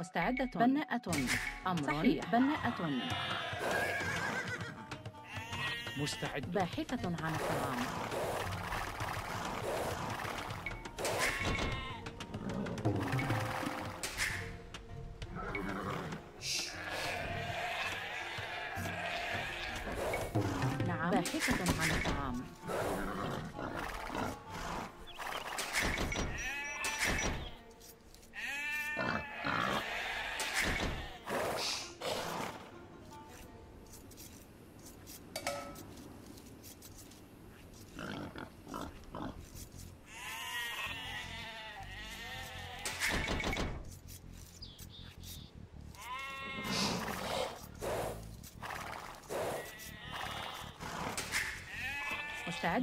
مستعدة بناءة أمر صحيح. بناءة مستعد باحثة عن الطعام نعم. باحثة عن الطعام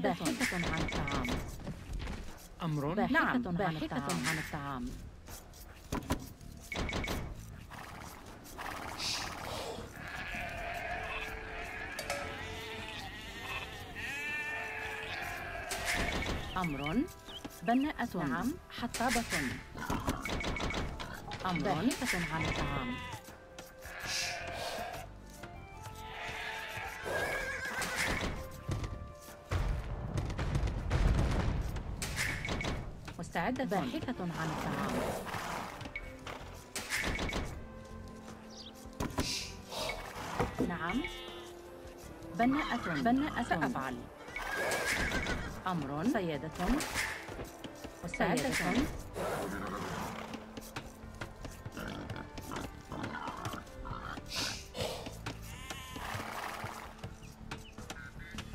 باحثة عن الطعام أمر؟ باحثة نعم، عن باحثة عن الطعام أمر. بناءة. نعم. حطابة. أمر باحثة عن الطعام مستعدة باحثة عن الطعام نعم. بناءة. بناءة. سأفعل. أمر. سيدة مستعدة سيدة.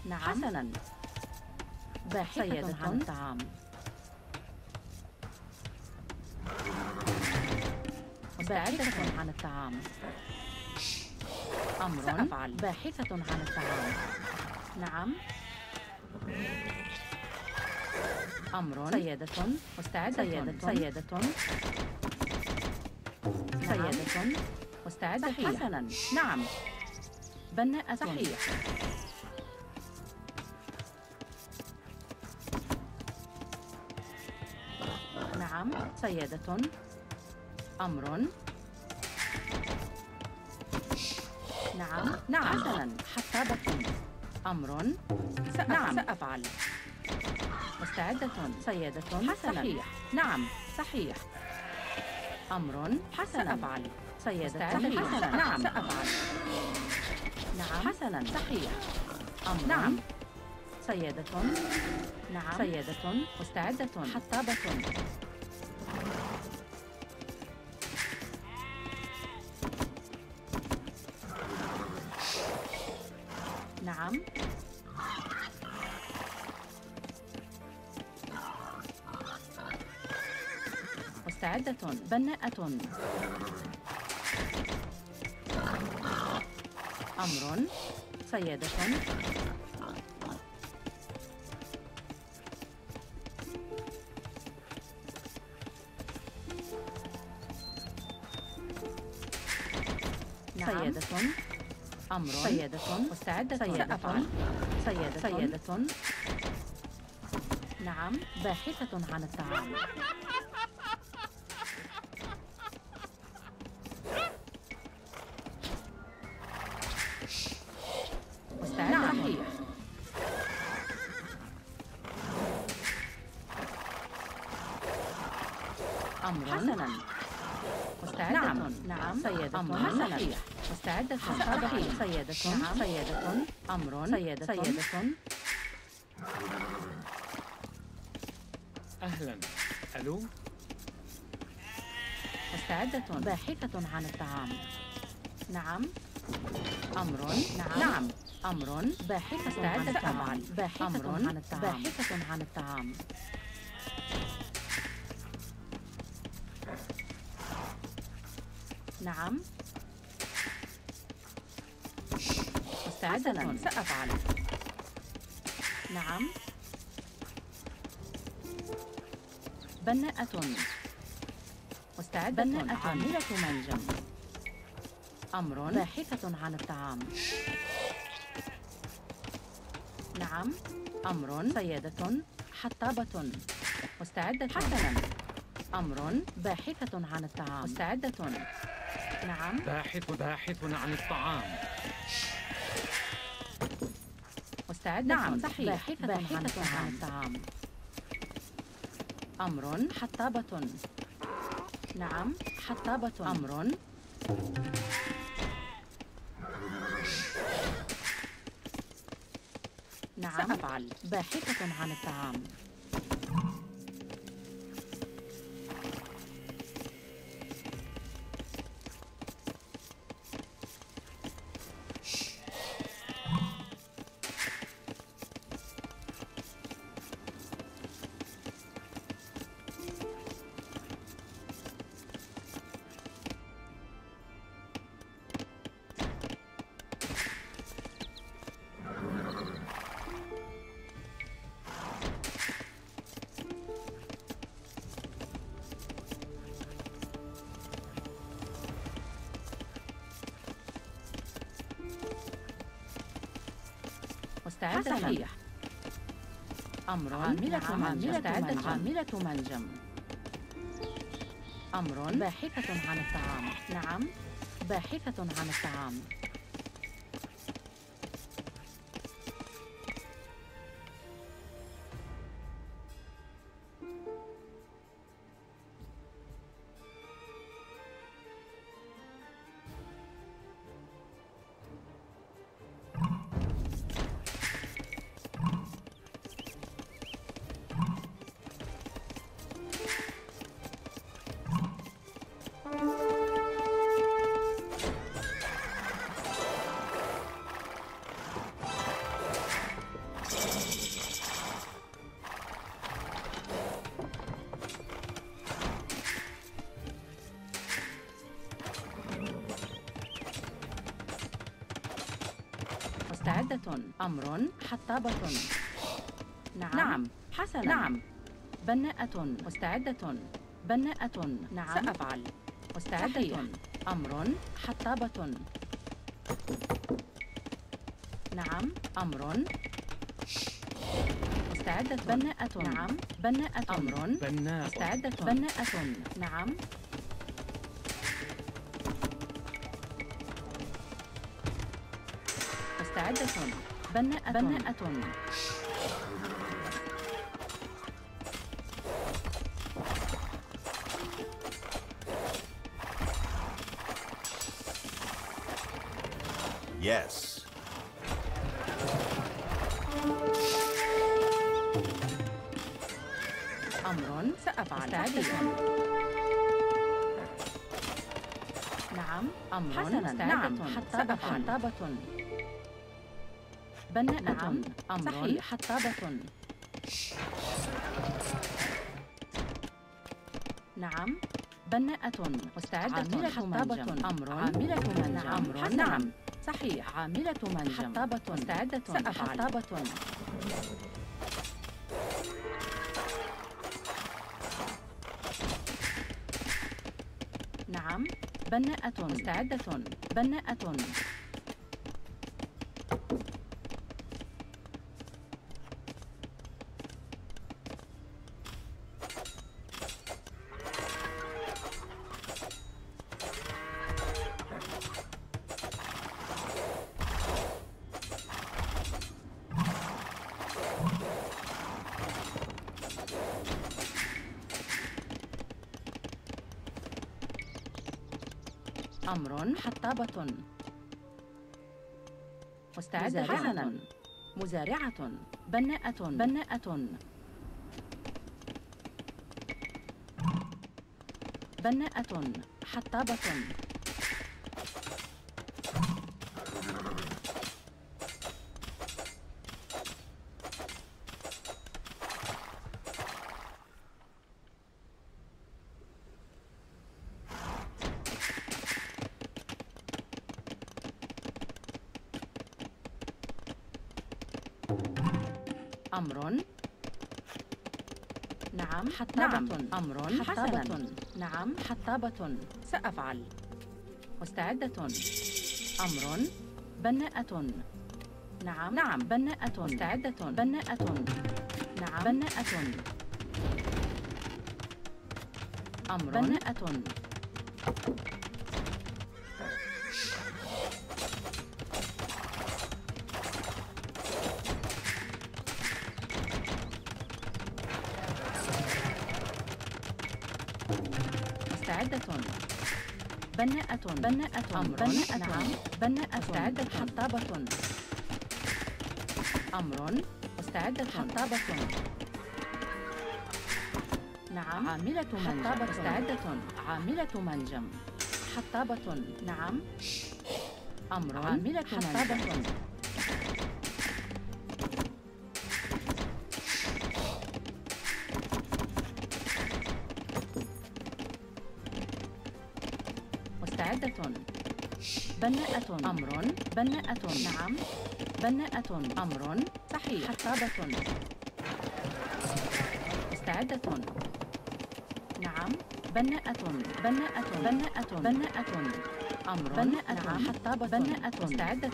نعم. حسنا. باحثة. عن الطعام مستعدة عن الطعام. أمر سأفعل. باحثة عن الطعام. نعم. أمر سيدة مستعدة. سيدة. سيدة سيدة مستعدة. صحيح. حسنا. نعم. بناءة. صحيح. نعم. سيدة أمر. نعم نعم. حسنا. حسابة أمر. سأ- نعم. سأفعل. مستعدة. سيدة حسنا. صحيح. نعم. صحيح. أمر. حسنا. أفعل سيدة صحيح. حسنا. نعم. سأفعل. نعم. حسنا. صحيح. أمر. نعم. سيدة نعم. سيدة مستعدة. حطابة نعم بناءة أمر سيدة. نعم. سيدة. أمر سيدة. مستعدة سيدة. سأفعل. سيدة. سيدة. نعم باحثة عن الطعام مستعدة صحيح. سيدة نعم. سيدة أمر. سيدة أهلا. ألو؟ مستعدة. باحثة عن الطعام. نعم. أمر. نعم. نعم. أمر. باحثة عن مستعدة. الطعام. باحثة أمر. عن الطعام. باحثة عن الطعام. نعم. حسنا سأفعل. نعم. بناءة. مستعدة. بناءة. عاملة منجم. أمر. باحثة عن الطعام. نعم. أمر. سيدة حطابة. مستعدة. حسنا. أمر. باحثة عن الطعام. مستعدة. نعم. باحث باحث عن الطعام. مستعدة نعم، صحيح. باحثة, باحثة عن الطعام. أمر حطابة. نعم حطابة. أمر. نعم سأفعل. باحثة عن الطعام. مستعدة صحيح أمر عاملة منجم. عاملة منجم أمر باحثة عن الطعام. نعم. باحثة عن الطعام. أمر حطابة. نعم. نعم. حسنا نعم. بناءة. مستعدة. بناءة. نعم. سأفعل. مستعدة. صحيح. أمر حطابة. نعم. أمر. مستعدة. بناءة. نعم. بناءة. أمر. بناء مستعدة بناءة. نعم. مستعدة بناءة. بناءة. نعم، صحيح. حطابة نعم. بناءة. مستعدة عاملة حطابة. أمر. عاملة منجم. نعم. أمر حسناً. نعم. صحيح. عاملة منجم. حطابة مستعدة. سأفعل. حطابة نعم. بناءة. مستعدة. بناءة. حطابة مستعدة. حسنا مزارعة. بناءة. بناءة. بناءة. حطابة. حطابة. نعم. أمر حسناً. حطابة نعم. حطابة سأفعل. مستعدة. أمر بناءة. نعم. نعم. بناءة. مستعدة. بناءة. نعم. بناءة. أمر. بناءة. مستعدة بناءة. بناءة. أمر. بناءة. نعم. بناءة. مستعدة. حطابة. أمر. مستعدة حطابة. نعم. عاملة منجم. حطابة. مستعدة عاملة منجم. حطابة. نعم. أمر. عاملة حطابة. منجم. بناءة. أمر. بناءة. نعم. بناءة. أمر. صحيح. حطابة مستعدة نعم. بناءة. بناءة. بناءة. بناءة. أمر. بناءة. نعم. حطابة بناءة. مستعدة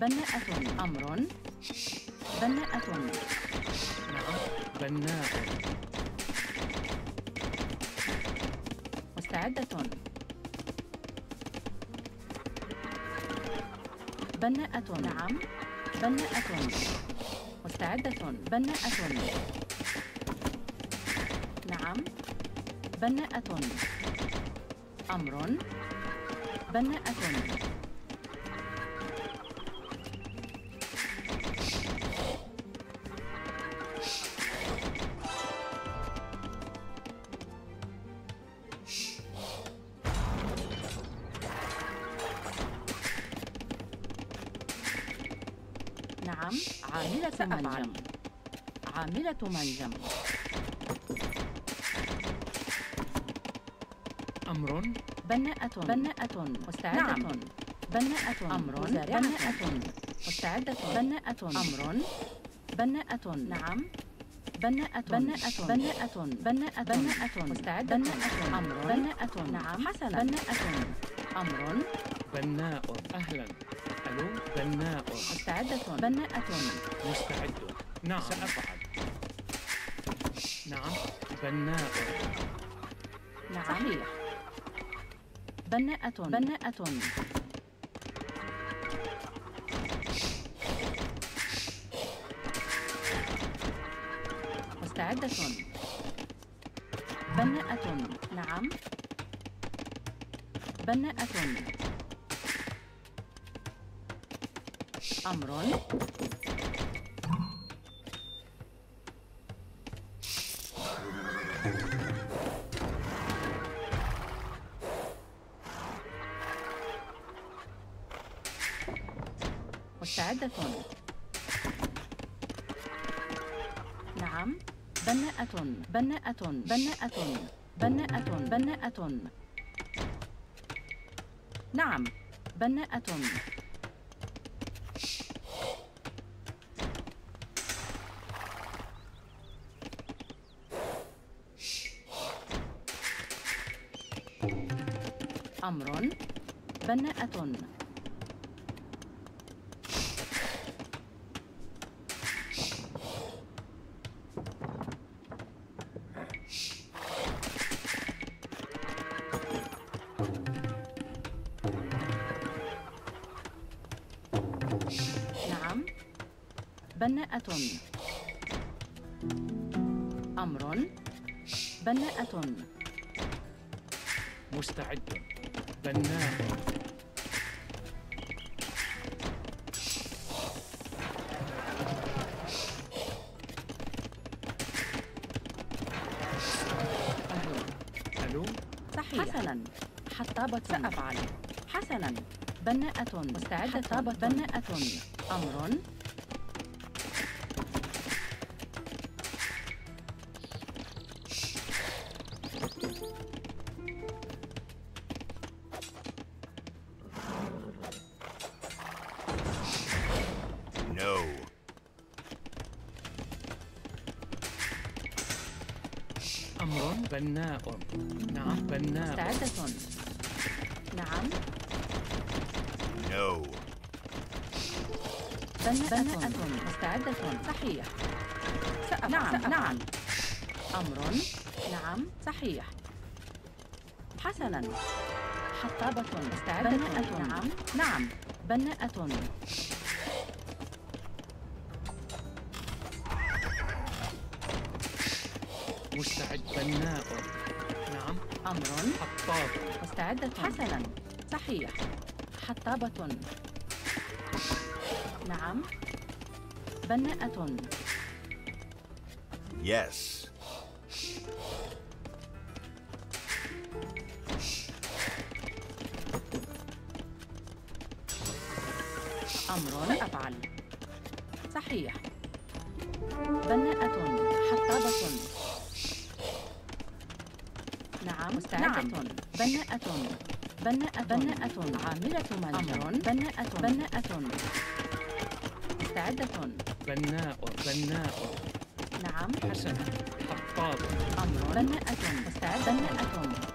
بناءة. أمر. بناءة. نعم بناء مستعدة بناءة. نعم. بناءة. مستعدة. بناءة. نعم. بناءة. أمر. بناءة. نعم عاملة. منجم. عاملة منجم. أمر. بناءة. بناءة. مستعدة. نعم. بناءة. أمر. بناءة. مستعدة. بناءة. أمر. بناءة. نعم. بناءة. بناءة. بناءة. بناءة. بناءة. مستعدة. بناءة. أمر. بناءة. نعم. حسناً. بناءة. أمر. بناء. أهلا. بناء. مستعدة. بناءة. مستعد. نعم. سأفعل. نعم. بناء. نعم. صحيح بناءة. بناءة. مستعدة. بناءة. نعم. بناءة. أمر مستعدة. نعم. بناءة. بناءة. بناءة. بناءة. بناءة. نعم. بناءة. أمر بناءة. نعم. بناءة. أمر بناءة. مستعد. بناء ألو صحيح. حسنا. حطابة سأفعل حسنا. بناءة. مستعدة. حطابة. بناءة. أمر. بناء. نعم بناء. مستعدة. نعم. No. بناءة مستعدة. صحيح. سأفعل. نعم سأفعل. نعم أمر. نعم صحيح. حسنا. حطابة. مستعدة. بناءة. نعم. نعم. بناءة. مستعد. بناء. نعم مستعدة حسنا. صحيح. حطابة. نعم. بناءة. Yes. أمر أفعل. صحيح. بناءة. حطابة. نعم. مستعدة. بناءة بناءة بناءة عاملة أمر. بناءة بناءة. مستعدة. بناء بناء. نعم. حسن. حطاب. أمر. بناءة. مستعد بناءة.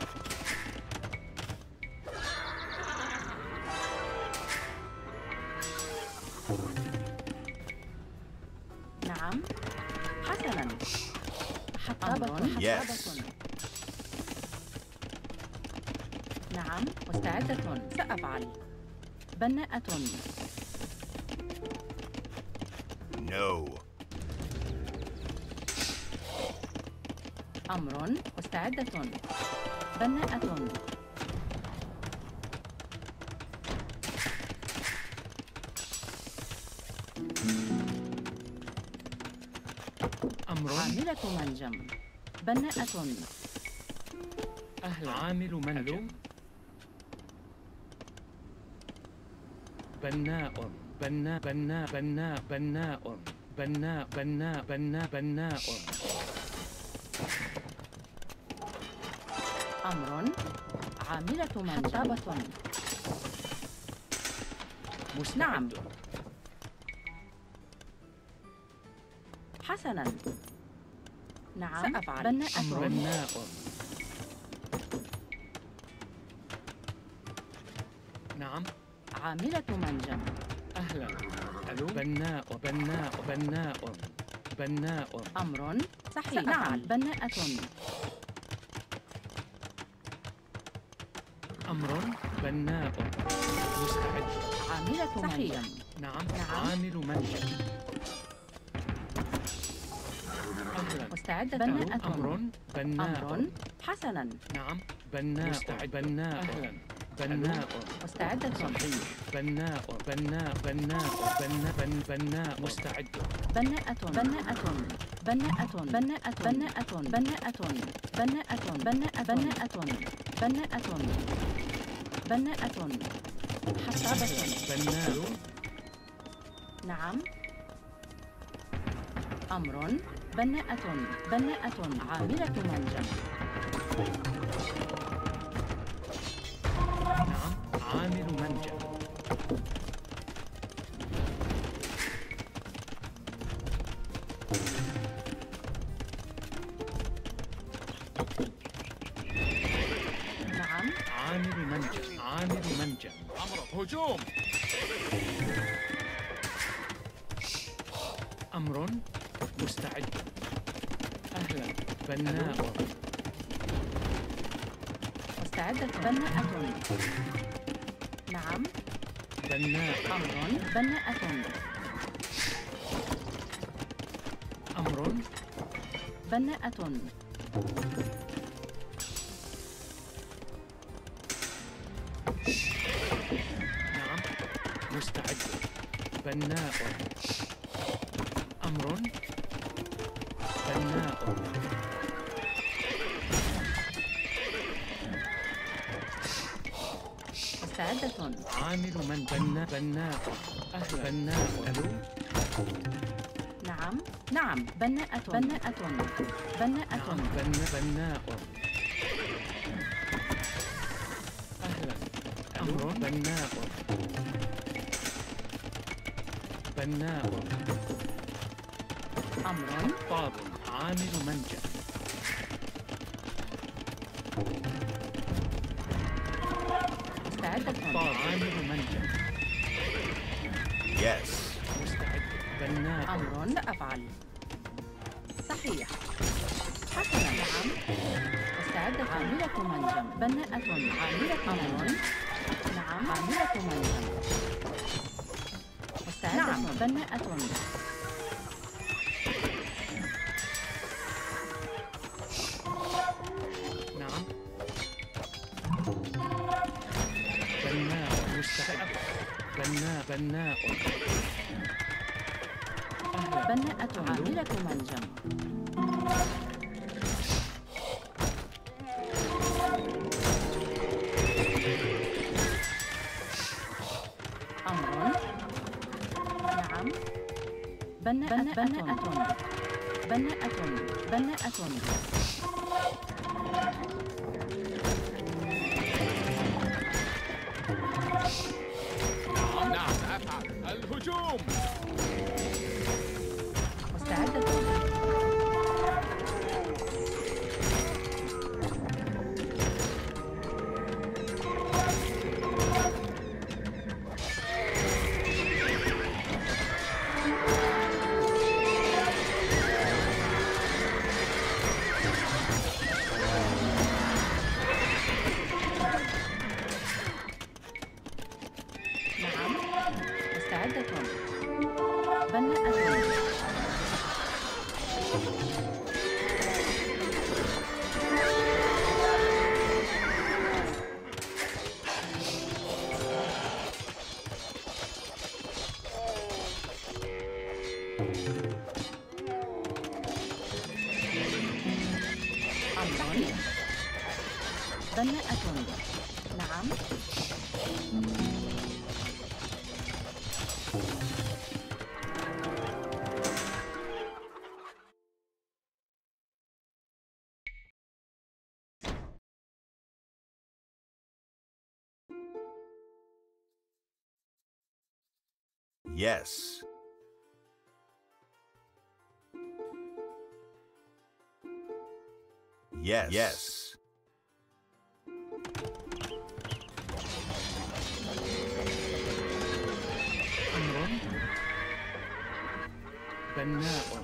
بناءة. No. أمر مستعدة. بناءة. أمر. عاملة منجم. بناءة. أهل عامل منجم. بناء بناء بناء بناء بناء بناء بناء بناء بناء. أمر عاملة منجبة مستعد نعم. حسنا. نعم. سأفعل. بناءة. بناء. نعم. عاملة منجم. أهلا. ألو؟ بناء بناء بناء بناء. أمر صحيح. نعم. بناءة. أمر بناء. مستعد. عاملة منجم. نعم. نعم. عامل منجم. أهلا. مستعدة. بناءة. أمر بناء. أمر حسنا. نعم. بناء. مستعد. بناء. أهلا. بناء مستعدة صحيح بناء بناء بناء بناء بن- بناء مستعد بناءة بناءة بناءة بناءة بناءة بناءة بناءة بناءة بناءة بناءة بناءة حطابة بناء نعم أمر بناءة بناءة عاملة منجم نعم عامل منجم. نعم. عامل منجم عامل منجم. أمر هجوم. أمر مستعد. أهلا بناء. مستعدة بناءة نعم بناء. أمر بناءة أمر بناءة نعم مستعد بناء أمر بناء. مستعدة عامل من بناء بناء أهلا بناء ألو؟ نعم. نعم. بناءة بناءة بناءة نعم. بناء بناء أهلا. أمر بناء بناء أمر. طاب عامل منجم منجم Yes. أمر سأفعل صحيح. حسنا. نعم مستعدة عاملة منجم. بناءة. عاملة منجم. نعم. عاملة منجم. مستعدة نعم. بناءة. بناء بناء أهلا بناءة عاملة منجم أمر نعم بناءة. بناءة. بناءة. بناءة. Yes. Yes. Yes. أمر بناء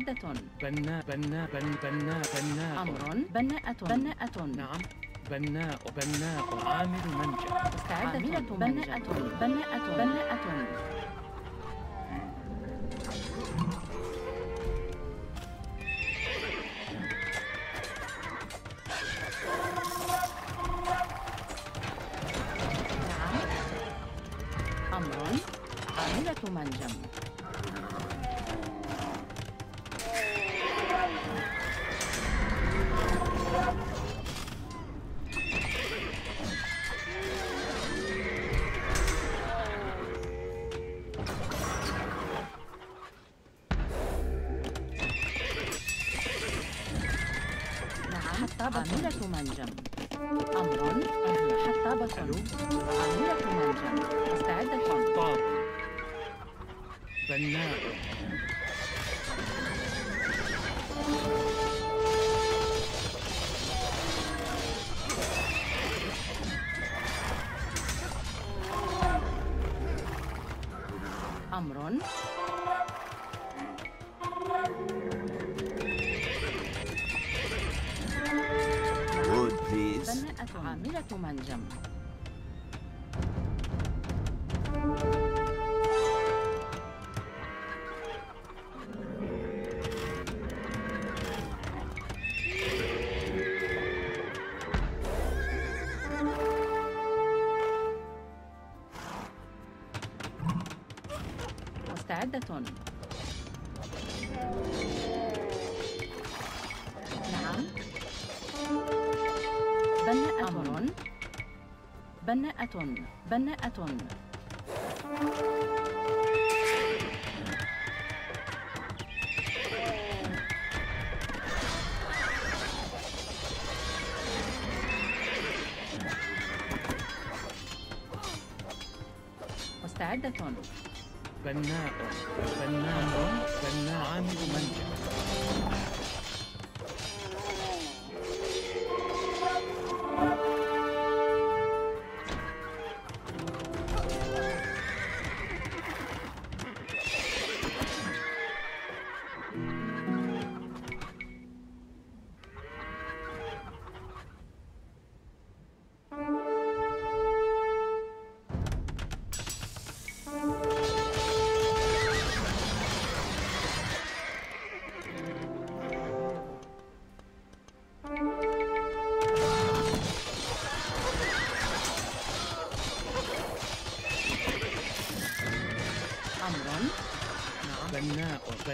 مستعدة بناء بناء بن بناء بناء أمر بناءة. بناءة. نعم. بناء بناء عامل منجم مستعدة. بناءة. بناءة. بناءة. بناء أمر. بناءة عاملة منجم. مستعدة نعم. بناءة. أمر. بناءة. بناءة. مستعدة بناء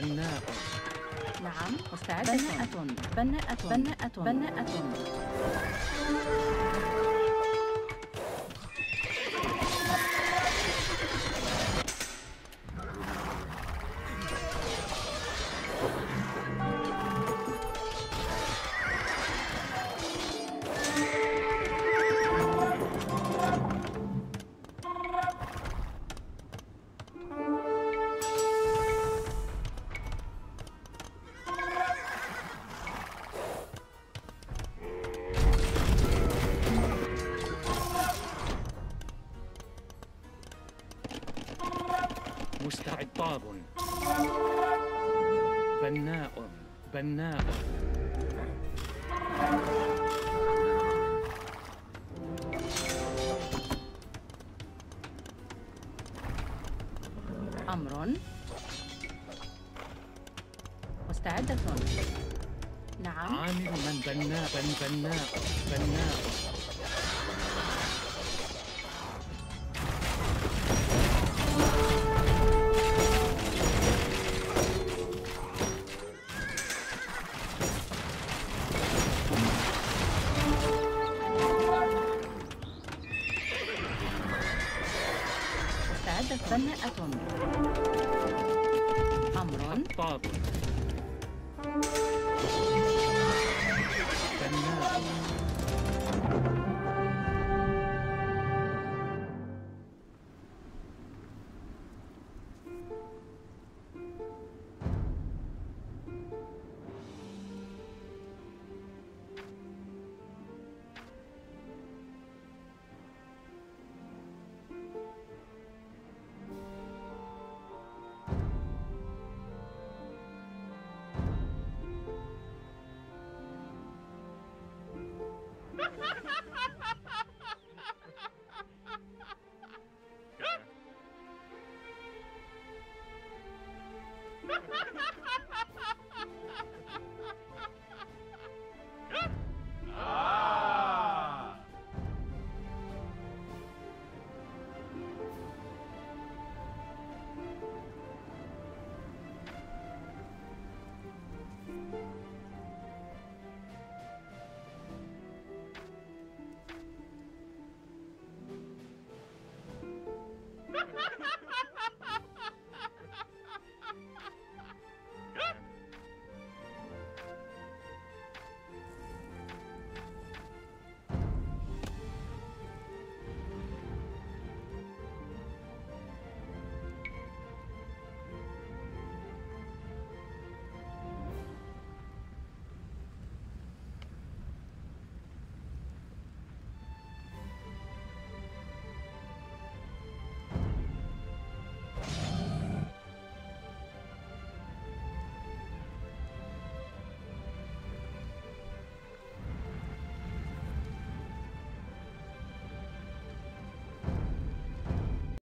بناء. نعم مستعدة بناءة. بناءة. بناءة. بناءة مستعد طاب بناء بناء.